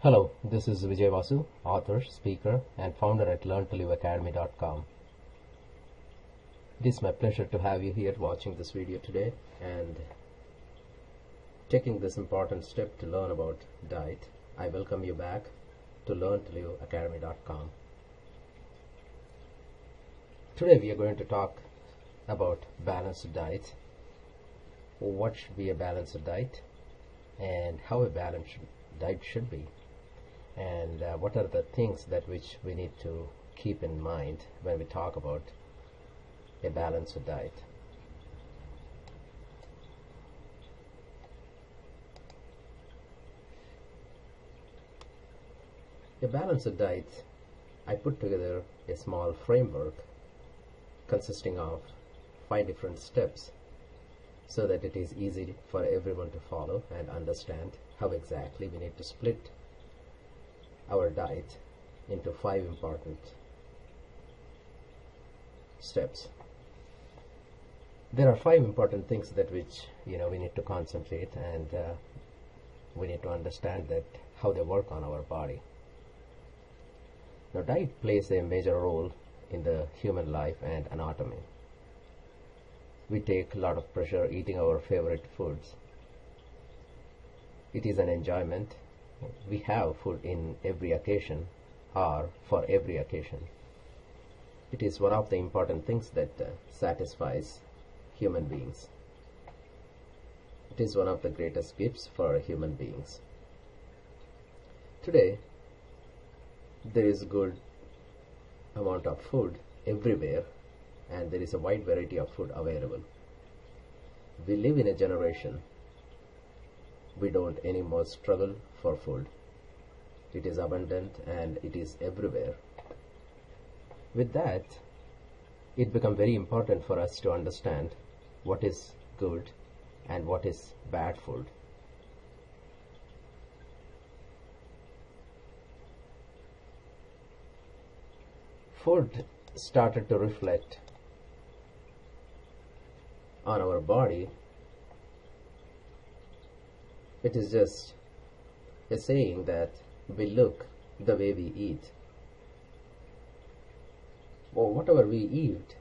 Hello, this is Vijay Vasu, author, speaker, and founder at LearnToLiveAcademy.com. It is my pleasure to have you here watching this video today and taking this important step to learn about diet. I welcome you back to LearnToLiveAcademy.com. Today we are going to talk about balanced diet. What should be a balanced diet and how a balanced diet should be and uh, what are the things that which we need to keep in mind when we talk about a balanced diet. A balanced diet, I put together a small framework consisting of five different steps so that it is easy for everyone to follow and understand how exactly we need to split our diet into five important steps. There are five important things that which you know we need to concentrate and uh, we need to understand that how they work on our body. Now diet plays a major role in the human life and anatomy. We take a lot of pleasure eating our favorite foods. It is an enjoyment we have food in every occasion or for every occasion. It is one of the important things that uh, satisfies human beings. It is one of the greatest gifts for human beings. Today, there is good amount of food everywhere and there is a wide variety of food available. We live in a generation we don't anymore struggle for food. It is abundant and it is everywhere. With that, it becomes very important for us to understand what is good and what is bad food. Food started to reflect on our body it is just a saying that we look the way we eat. Or whatever we eat,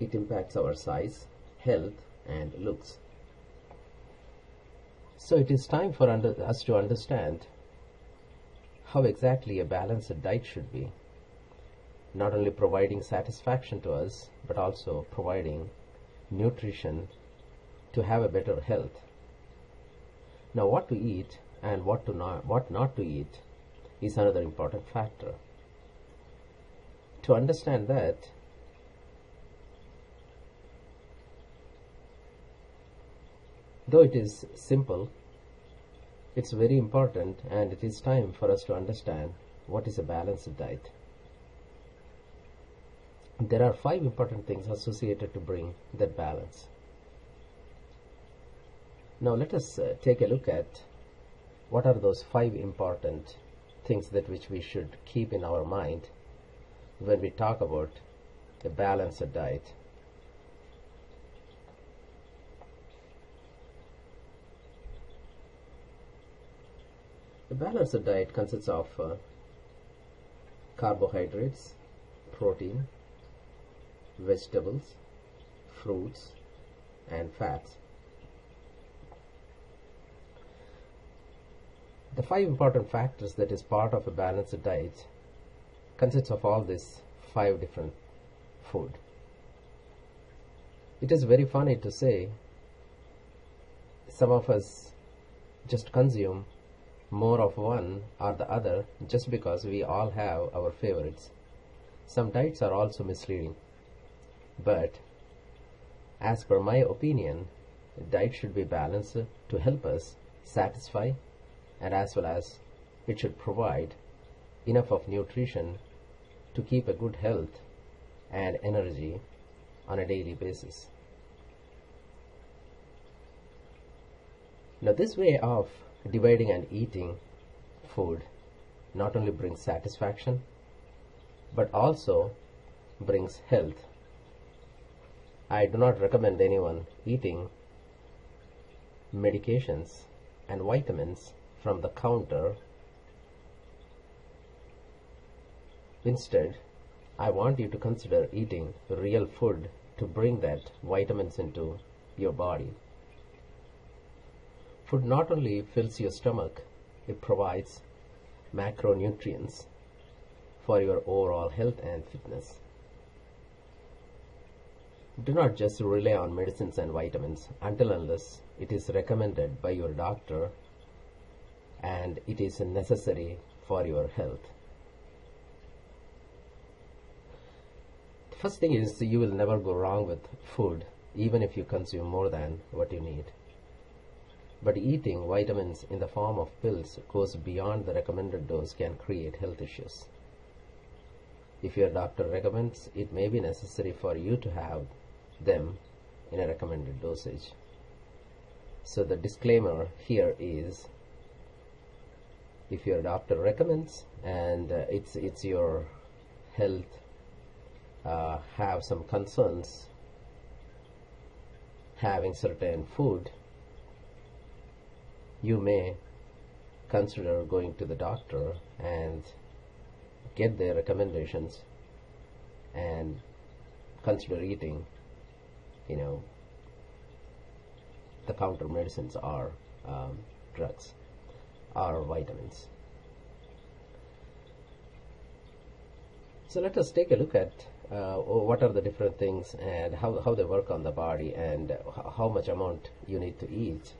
it impacts our size, health, and looks. So it is time for us to understand how exactly a balanced diet should be. Not only providing satisfaction to us, but also providing nutrition to have a better health. Now what to eat and what to not what not to eat is another important factor. To understand that though it is simple it's very important and it is time for us to understand what is a balanced diet. There are five important things associated to bring that balance. Now let us uh, take a look at what are those five important things that which we should keep in our mind when we talk about a balanced diet. A balanced diet consists of uh, carbohydrates, protein, vegetables, fruits, and fats. The five important factors that is part of a balanced diet consists of all these five different food. It is very funny to say some of us just consume more of one or the other just because we all have our favorites. Some diets are also misleading. But as per my opinion, diet should be balanced to help us satisfy and as well as it should provide enough of nutrition to keep a good health and energy on a daily basis. Now this way of dividing and eating food not only brings satisfaction but also brings health. I do not recommend anyone eating medications and vitamins from the counter Instead, I want you to consider eating real food to bring that vitamins into your body. Food not only fills your stomach, it provides macronutrients for your overall health and fitness. Do not just rely on medicines and vitamins until unless it is recommended by your doctor and it is necessary for your health. The first thing is you will never go wrong with food even if you consume more than what you need. But eating vitamins in the form of pills goes beyond the recommended dose can create health issues. If your doctor recommends, it may be necessary for you to have them in a recommended dosage. So the disclaimer here is if your doctor recommends and uh, it's it's your health uh, have some concerns having certain food you may consider going to the doctor and get their recommendations and consider eating you know the counter medicines or um, drugs or vitamins so let us take a look at uh, what are the different things and how, how they work on the body and how much amount you need to eat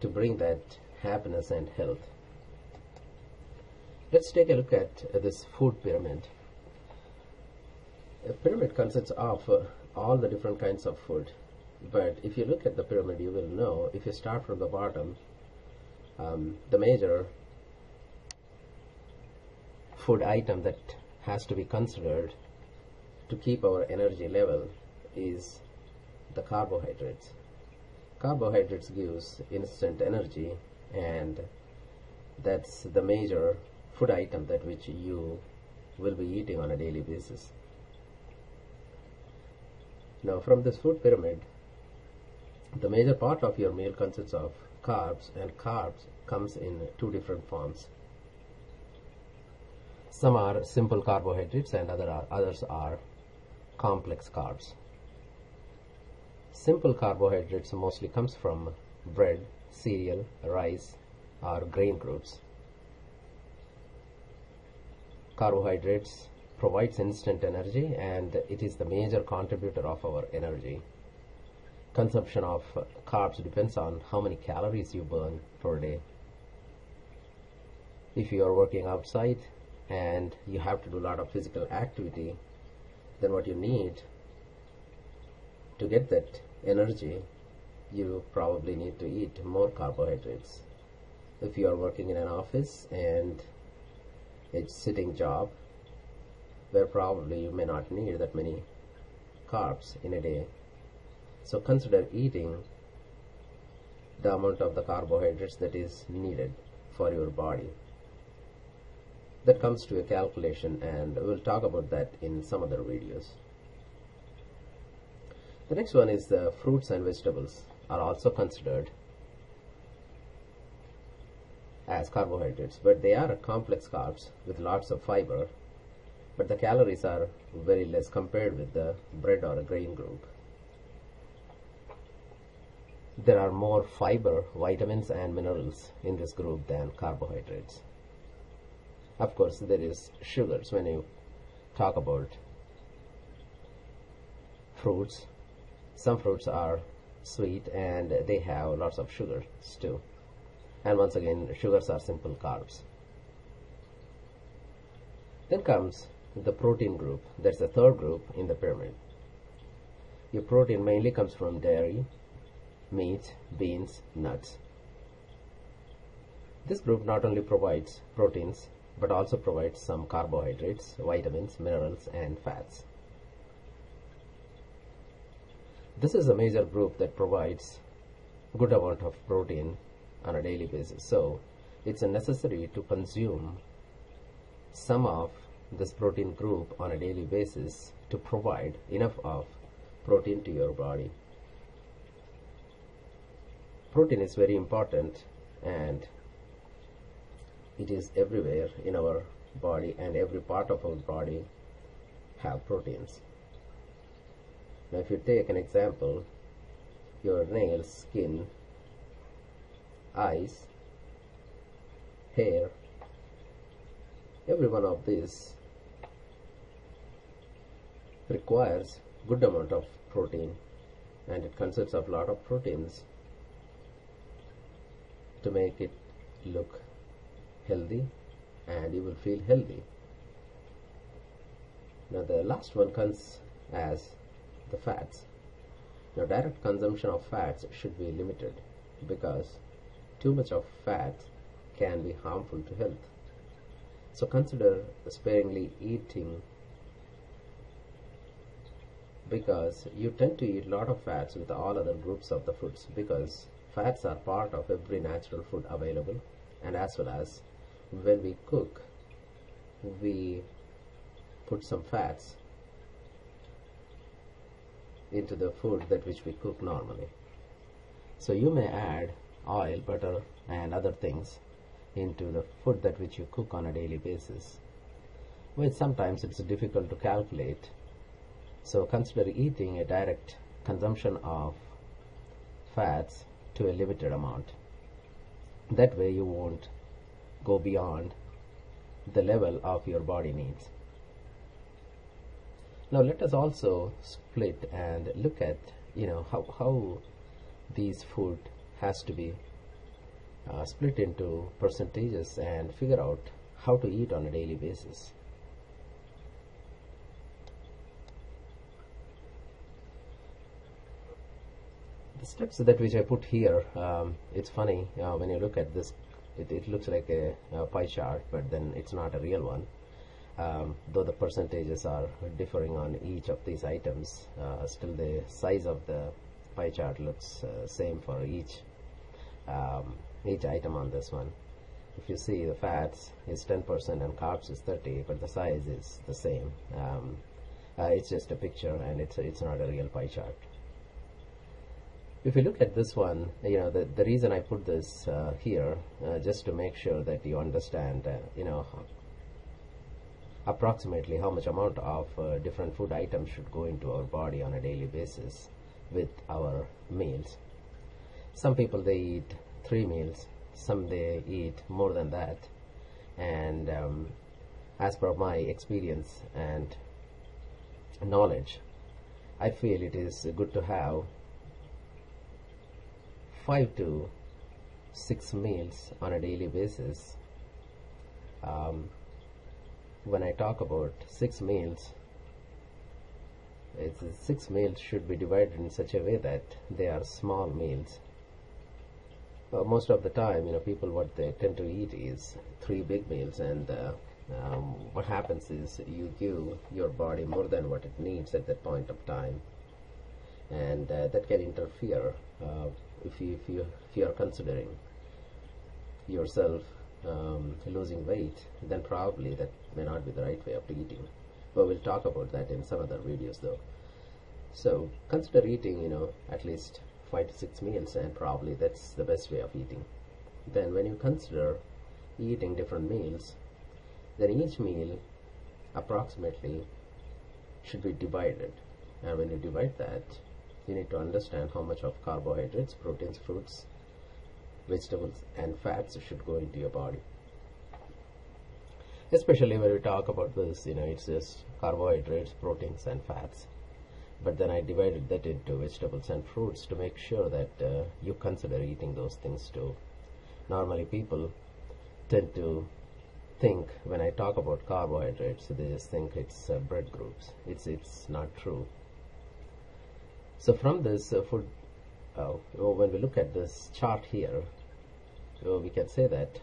to bring that happiness and health. Let's take a look at uh, this food pyramid. A pyramid consists of uh, all the different kinds of food. But if you look at the pyramid, you will know if you start from the bottom, um, the major food item that has to be considered to keep our energy level is the carbohydrates. Carbohydrates gives instant energy and that's the major food item that which you will be eating on a daily basis. Now from this food pyramid, the major part of your meal consists of carbs and carbs comes in two different forms. Some are simple carbohydrates and other are, others are complex carbs. Simple carbohydrates mostly comes from bread, cereal, rice or grain groups. Carbohydrates provides instant energy and it is the major contributor of our energy. Consumption of carbs depends on how many calories you burn per day. If you are working outside and you have to do a lot of physical activity, then what you need to get that energy you probably need to eat more carbohydrates. If you are working in an office and it's sitting job where probably you may not need that many carbs in a day. So consider eating the amount of the carbohydrates that is needed for your body. That comes to a calculation and we'll talk about that in some other videos. The next one is the fruits and vegetables are also considered as carbohydrates, but they are complex carbs with lots of fiber, but the calories are very less compared with the bread or a grain group. There are more fiber, vitamins and minerals in this group than carbohydrates. Of course, there is sugars when you talk about fruits. Some fruits are sweet and they have lots of sugars too and once again sugars are simple carbs then comes the protein group that's the third group in the pyramid your protein mainly comes from dairy meat beans nuts this group not only provides proteins but also provides some carbohydrates vitamins minerals and fats this is a major group that provides good amount of protein on a daily basis. So it's necessary to consume some of this protein group on a daily basis to provide enough of protein to your body. Protein is very important and it is everywhere in our body and every part of our body have proteins. Now if you take an example, your nails, skin, eyes, hair, every one of these requires good amount of protein and it consists of lot of proteins to make it look healthy and you will feel healthy. Now the last one comes as the fats. Now direct consumption of fats should be limited because too much of fat can be harmful to health. So consider sparingly eating because you tend to eat a lot of fats with all other groups of the foods because fats are part of every natural food available and as well as when we cook we put some fats into the food that which we cook normally. So you may add oil butter and other things into the food that which you cook on a daily basis. Which sometimes it's difficult to calculate. So consider eating a direct consumption of fats to a limited amount. That way you won't go beyond the level of your body needs. Now let us also split and look at you know how, how these food has to be uh, split into percentages and figure out how to eat on a daily basis the steps that which I put here um, it's funny uh, when you look at this it, it looks like a, a, pie chart but then it's not a real one. Um, though the percentages are differing on each of these items uh, still the size of the pie chart looks uh, same for each um, each item on this one. If you see the fats is 10% and carbs is 30 but the size is the same. Um, uh, it's just a picture and it's it's not a real pie chart if you look at this one, you know, the, the reason I put this uh, here, uh, just to make sure that you understand, uh, you know, approximately how much amount of uh, different food items should go into our body on a daily basis with our meals. Some people, they eat three meals, some they eat more than that. And um, as per my experience and knowledge, I feel it is good to have five to six meals on a daily basis. Um, when I talk about six meals, it's six meals should be divided in such a way that they are small meals. Uh, most of the time, you know, people what they tend to eat is three big meals, and uh, um, what happens is you give your body more than what it needs at that point of time, and uh, that can interfere uh, if you if you if you are considering yourself um, losing weight, then probably that may not be the right way of eating. But we'll talk about that in some other videos, though. So consider eating, you know, at least five to six meals, and probably that's the best way of eating. Then, when you consider eating different meals, then each meal approximately should be divided, and when you divide that, you need to understand how much of carbohydrates, proteins, fruits, vegetables and fats should go into your body. Especially when we talk about this, you know, it's just carbohydrates, proteins and fats. But then I divided that into vegetables and fruits to make sure that uh, you consider eating those things too. Normally people tend to think when I talk about carbohydrates, they just think it's uh, bread groups. It's, it's not true. So from this uh, food, uh, when we look at this chart here, we can say that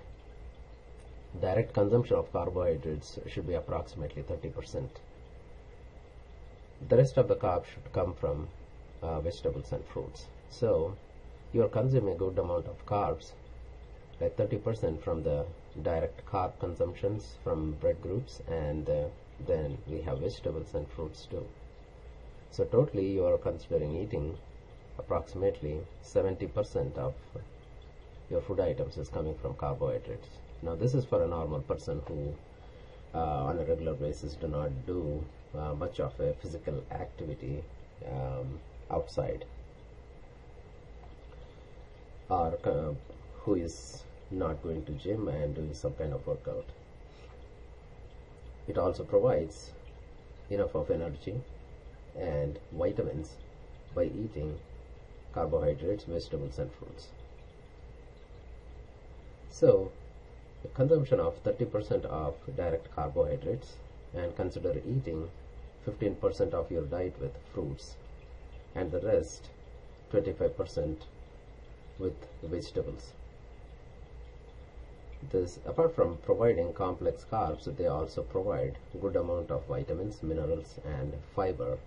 direct consumption of carbohydrates should be approximately 30%. The rest of the carbs should come from uh, vegetables and fruits. So you are consuming a good amount of carbs, like 30% from the direct carb consumptions from bread groups, and uh, then we have vegetables and fruits too. So totally you are considering eating approximately 70% of your food items is coming from carbohydrates. Now this is for a normal person who uh, on a regular basis do not do uh, much of a physical activity um, outside or uh, who is not going to gym and doing some kind of workout it also provides enough of energy and vitamins by eating carbohydrates vegetables and fruits so the consumption of 30% of direct carbohydrates and consider eating 15% of your diet with fruits and the rest 25% with vegetables. This apart from providing complex carbs they also provide good amount of vitamins, minerals and fiber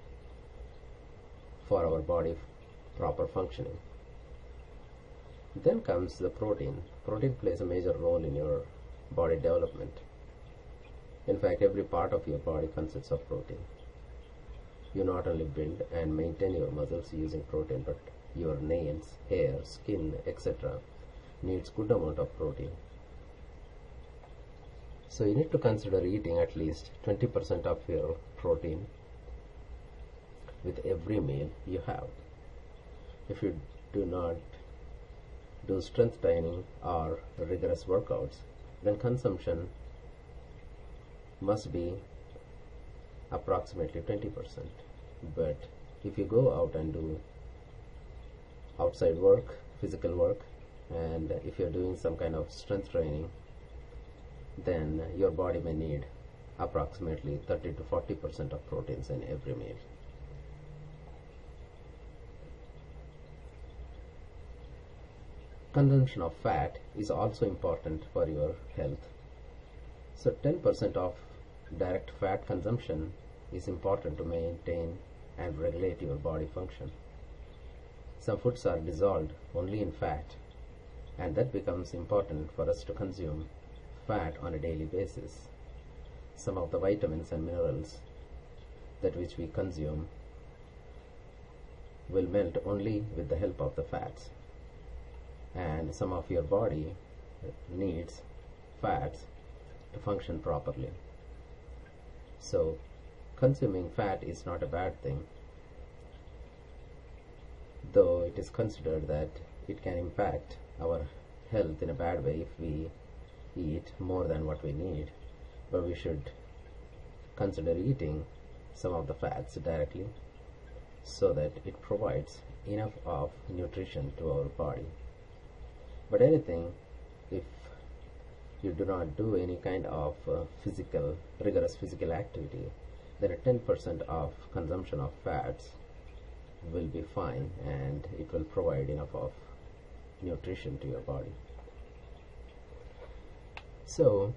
for our body proper functioning. Then comes the protein. Protein plays a major role in your body development. In fact, every part of your body consists of protein. You not only build and maintain your muscles using protein, but your nails, hair, skin, etc. needs good amount of protein. So you need to consider eating at least 20% of your protein with every meal you have. If you do not do strength training or rigorous workouts, then consumption must be approximately 20%. But if you go out and do outside work, physical work, and if you're doing some kind of strength training, then your body may need approximately 30 to 40% of proteins in every meal. Consumption of fat is also important for your health. So 10% of direct fat consumption is important to maintain and regulate your body function. Some foods are dissolved only in fat and that becomes important for us to consume fat on a daily basis. Some of the vitamins and minerals that which we consume will melt only with the help of the fats and some of your body needs fats to function properly. So consuming fat is not a bad thing though it is considered that it can impact our health in a bad way if we eat more than what we need but we should consider eating some of the fats directly so that it provides enough of nutrition to our body but anything if you do not do any kind of uh, physical rigorous physical activity then a 10% of consumption of fats will be fine and it will provide enough of nutrition to your body. So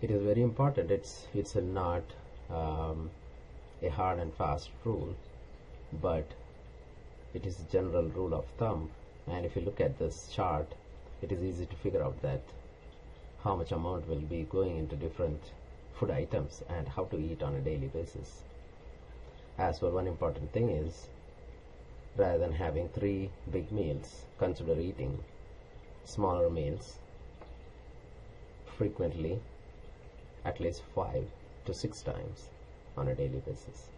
it is very important. It's it's not um, a hard and fast rule but it is a general rule of thumb and if you look at this chart it is easy to figure out that how much amount will be going into different food items and how to eat on a daily basis. As well one important thing is rather than having three big meals consider eating smaller meals frequently at least five to six times on a daily basis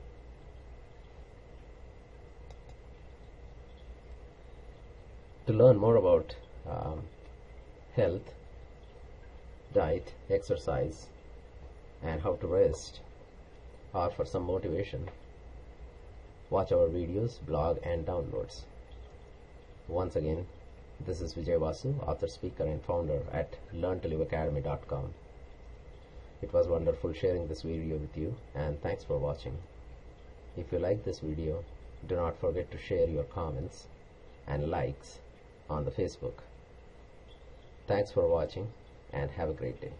to learn more about um, health, diet, exercise, and how to rest, or for some motivation, watch our videos, blog, and downloads. Once again, this is Vijay Vasu, author, speaker, and founder at learntoliveacademy.com. It was wonderful sharing this video with you, and thanks for watching. If you like this video, do not forget to share your comments and likes on the Facebook. Thanks for watching and have a great day.